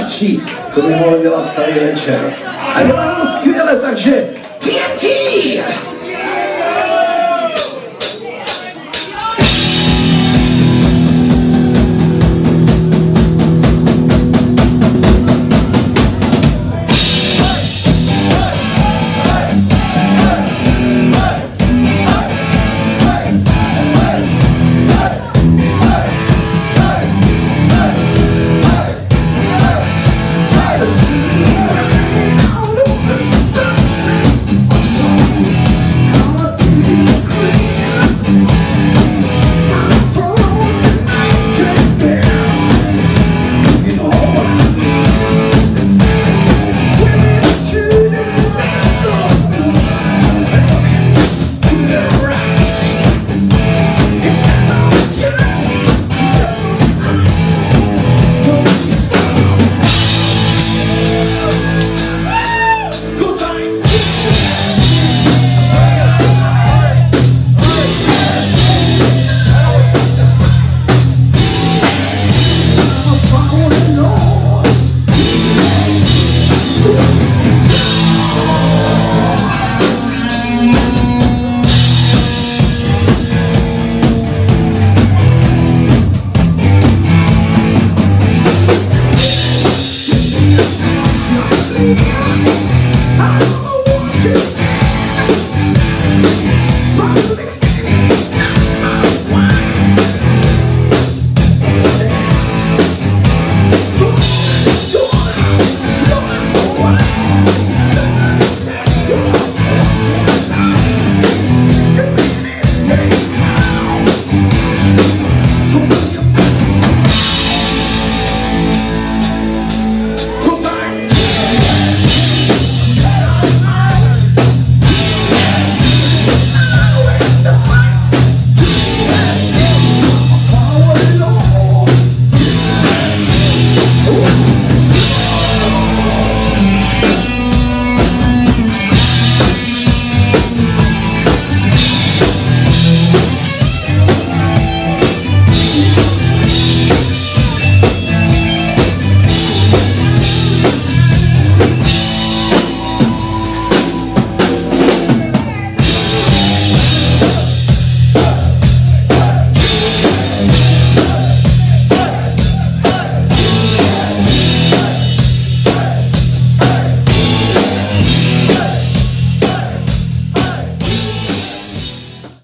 stačí. To by mohlo dělat celý večer. A dělá to skvěle, takže TNT!